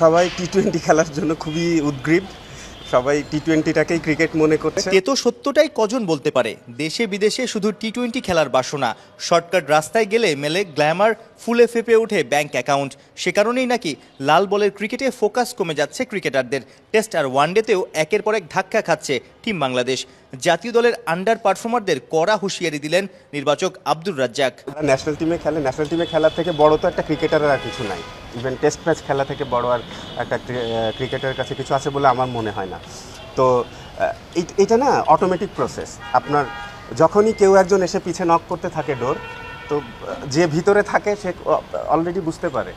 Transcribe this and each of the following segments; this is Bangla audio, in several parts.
সবাই টি টোয়েন্টি খেলার জন্য খুবই উদ্গ্রীব। সবাই টি টোয়েন্টিটাকেই ক্রিকেট মনে করছে। তেতো সত্যটাই কজন বলতে পারে? দেশে বিদেশে শুধু টি টোয়েন্টি খেলার বাসনা। শর্টকাট রাস্তায় গেলে মেলে গ্ল্যামার, ফুলে ফেপে ওঠে ব্যাংক অ্যাকাউন্ট। সে কারণেই নাকি লাল বলের ক্রিকেটে ফোকাস কমে যাচ্ছে ক্রিকেটারদের। টেস্ট আর ওয়ানডেতেও একের পর এক ধাক্কা খাচ্ছে টিম বাংলাদেশ। জাতীয় দলের আন্ডার পারফর্মারদের কড়া হুঁশিয়ারি দিলেন নির্বাচক আব্দুর রাজ্জাক। ন্যাশনাল টিমে খেলে ন্যাশনাল টিমে খেলার থেকে বড় তো একটা ক্রিকেটারের আর কিছু নাই। ইভেন টেস্ট ম্যাচ খেলা থেকে বড় আর একটা ক্রিকেটারের কাছে কিছু আছে বলে আমার মনে হয় না। তো এটা না অটোমেটিক প্রসেস আপনার যখনই কেউ একজন এসে পিছে নক করতে থাকে ডোর তো যে ভিতরে থাকে সে অলরেডি বুঝতে পারে।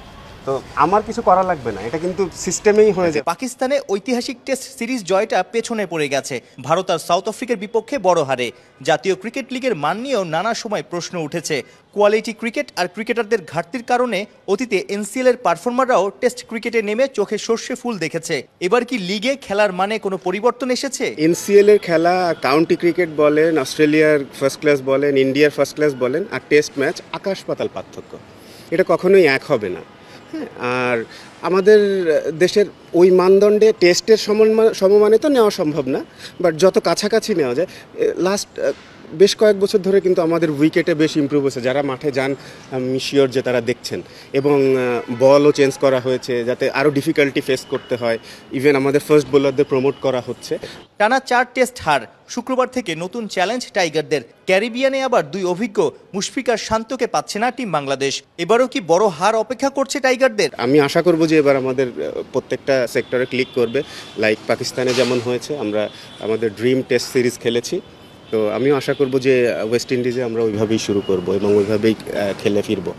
তো আমার কিছু করা লাগবে না এটা কিন্তু সিস্টেমেই হয়ে যায় পাকিস্তানে ঐতিহাসিক টেস্ট সিরিজ জয়টা পেছনে পড়ে গেছে ভারত আর সাউথ আফ্রিকার বিপক্ষে বড় হারে। জাতীয় ক্রিকেট লিগের মান নিয়েও নানা সময় প্রশ্ন উঠেছে। কোয়ালিটি ক্রিকেট আর ক্রিকেটারদের ঘাটতির কারণে অতীতে এনসিএল এর পারফর্মাররাও টেস্ট ক্রিকেটে নেমে চোখে সর্ষে ফুল দেখেছে। এবার কি লিগে খেলার মানে কোনো পরিবর্তন এসেছে? এনসিএল এর খেলা কাউন্টি ক্রিকেট বলেন অস্ট্রেলিয়ার ফার্স্ট ক্লাস বলেন ইন্ডিয়ার ফার্স্ট ক্লাস বলেন আর টেস্ট ম্যাচ আকাশ পাতাল পার্থক্য। এটা কখনোই এক হবে না। আর আমাদের দেশের ওই মানদণ্ডে টেস্টের সমমান- তো নেওয়া সম্ভব না বাট যত কাছাকাছি নেওয়া যায় লাস্ট বেশ কয়েক বছর ধরে কিন্তু আমাদের উইকেটে বেশ ইমপ্রুভ হয়েছে। যারা মাঠে যান আমি শিওর যে তারা দেখছেন। এবং বলও চেঞ্জ করা হয়েছে যাতে আরও ডিফিকাল্টি ফেস করতে হয়। ইভেন আমাদের ফার্স্ট বোলারদের প্রমোট করা হচ্ছে। টানা চার টেস্ট হার। শুক্রবার থেকে নতুন চ্যালেঞ্জ টাইগারদের। ক্যারিবিয়ানে আবার দুই অভিজ্ঞ মুশফিকার শান্তকে পাচ্ছে না টিম বাংলাদেশ। এবারও কি বড় হার অপেক্ষা করছে টাইগারদের? আমি আশা করব যে এবার আমাদের প্রত্যেকটা সেক্টরে ক্লিক করবে। লাইক পাকিস্তানে যেমন হয়েছে আমরা আমাদের ড্রিম টেস্ট সিরিজ খেলেছি। তো আমিও আশা করব যে ওয়েস্ট ইন্ডিজে আমরা ওইভাবেই শুরু করব এবং ওইভাবেই খেলে ফিরবো।